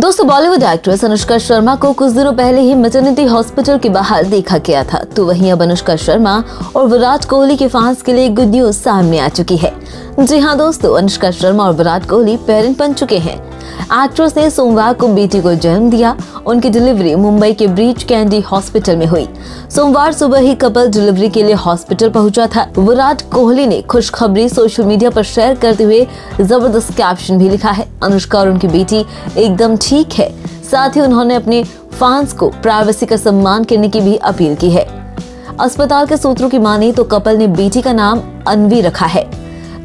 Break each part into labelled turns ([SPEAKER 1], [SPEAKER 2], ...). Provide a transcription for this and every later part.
[SPEAKER 1] दोस्तों बॉलीवुड एक्ट्रेस अनुष्का शर्मा को कुछ दिनों पहले ही मेटर्निटी हॉस्पिटल के बाहर देखा गया था। तो वहीं अब अनुष्का शर्मा और विराट कोहली के फैंस के लिए गुड न्यूज़ सामने आ चुकी है। जी हाँ दोस्तों, अनुष्का शर्मा और विराट कोहली पेरेंट बन चुके हैं। एक्ट्रेस ने सोमवार को बेटी को जन्म दिया। उनकी डिलीवरी मुंबई के ब्रीच कैंडी हॉस्पिटल में हुई। सोमवार सुबह ही कपल डिलीवरी के लिए हॉस्पिटल पहुँचा था। विराट कोहली ने खुशखबरी सोशल मीडिया पर शेयर करते हुए ज़बरदस्त कैप्शन भी लिखा है। अनुष्का और उनकी बेटी एकदम ठीक है। साथ ही उन्होंने अपने फैंस को प्राइवेसी का सम्मान करने की भी अपील की है। अस्पताल के सूत्रों की माने तो कपल ने बेटी का नाम अनवी रखा है।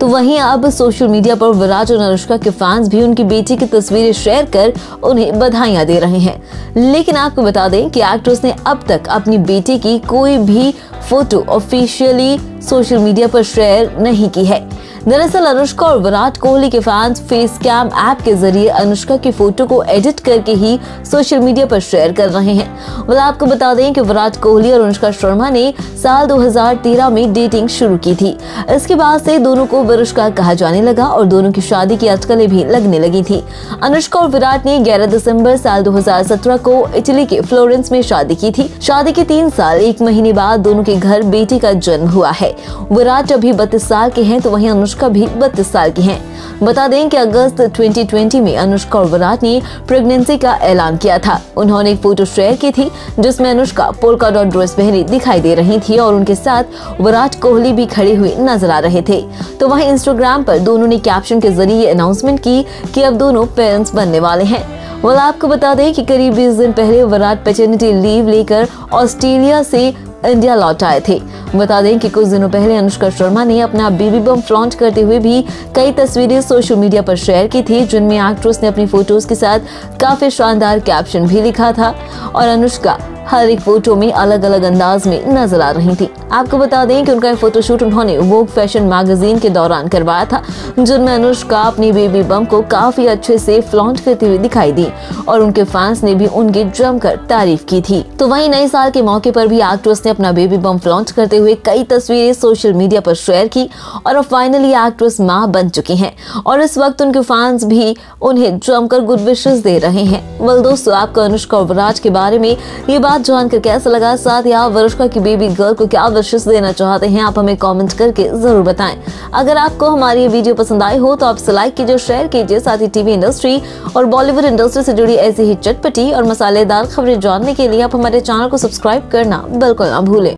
[SPEAKER 1] तो वहीं अब सोशल मीडिया पर विराट और अनुष्का के फैंस भी उनकी बेटी की तस्वीरें शेयर कर उन्हें बधाइयाँ दे रहे हैं। लेकिन आपको बता दें कि एक्ट्रेस ने अब तक अपनी बेटी की कोई भी फ़ोटो ऑफिशियली सोशल मीडिया पर शेयर नहीं की है। दरअसल अनुष्का और विराट कोहली के फैंस फेस कैम ऐप के ज़रिए अनुष्का की फ़ोटो को एडिट करके ही सोशल मीडिया पर शेयर कर रहे हैं। वह आपको बता दें कि विराट कोहली और अनुष्का शर्मा ने साल 2013 में डेटिंग शुरू की थी। इसके बाद से दोनों को विरुष्का कहा जाने लगा और दोनों की शादी की अटकलें भी लगने लगी थी। अनुष्का और विराट ने ग्यारह दिसंबर साल दो हज़ार सत्रह को इटली के फ्लोरेंस में शादी की थी। शादी के तीन साल, एक महीने बाद दोनों के घर बेटी का जन्म हुआ है। विराट अभी बत्तीस साल के हैं तो वहीं अनुष्का भी बत्तीस साल की हैं। बता दें कि अगस्त 2020 में अनुष्का और विराट ने प्रेगनेंसी का ऐलान किया था। उन्होंने एक फ़ोटो शेयर की थी, जिसमें अनुष्का पोलका डॉट ड्रेस पहनी दिखाई दे रही थी और उनके साथ विराट कोहली भी खड़े हुए नज़र आ रहे थे। तो वहीं इंस्टाग्राम पर दोनों ने कैप्शन के ज़रिए अनाउंसमेंट की कि अब दोनों पेरेंट्स बनने वाले हैं। वह आपको बता दें कि करीब 20 दिन पहले विराट पेटर्निटी लीव लेकर ऑस्ट्रेलिया से इंडिया लौट आए थे। बता दें कि कुछ दिनों पहले अनुष्का शर्मा ने अपना बेबी बम फ्लॉन्च करते हुए भी कई तस्वीरें सोशल मीडिया पर शेयर की थी, जिनमें एक्ट्रेस ने अपनी फ़ोटोज़ के साथ काफ़ी शानदार कैप्शन भी लिखा था। और अनुष्का हर एक फ़ोटो में अलग अलग अंदाज में नज़र आ रही थी। आपको बता दें कि उनका फोटोशूट उन्होंने वोग फ़ैशन मैगजीन के दौरान करवाया था, जिनमें अनुष्का अपनी बेबी बम को काफ़ी अच्छे से फ्लॉन्ट करते हुए दिखाई दी और उनके फैंस ने भी उनकी जमकर तारीफ़ की थी। तो वही नए साल के मौके पर भी एक्ट्रेस ने अपना बेबी बम फ्लॉन्ट करते हुए कई तस्वीरें सोशल मीडिया पर शेयर की और अब फाइनली एक्ट्रेस माँ बन चुकी हैं और इस वक्त उनके फैंस भी उन्हें जमकर गुड विशेष दे रहे हैं। वेल दोस्तों, आपको अनुष्का के बारे में ये बात जानकर कैसा लगा? साथ ही आप वरुष्का की बेबी गर्ल को क्या विशेष देना चाहते हैं? आप हमें कमेंट करके ज़रूर बताएँ। अगर आपको हमारी ये वीडियो पसंद आई हो तो आप इसे लाइक कीजिए शेयर कीजिए, साथ ही टीवी इंडस्ट्री और बॉलीवुड इंडस्ट्री से जुड़ी ऐसी ही चटपटी और मसालेदार खबरें जानने के लिए आप हमारे चैनल को सब्सक्राइब करना बिल्कुल ना भूलें।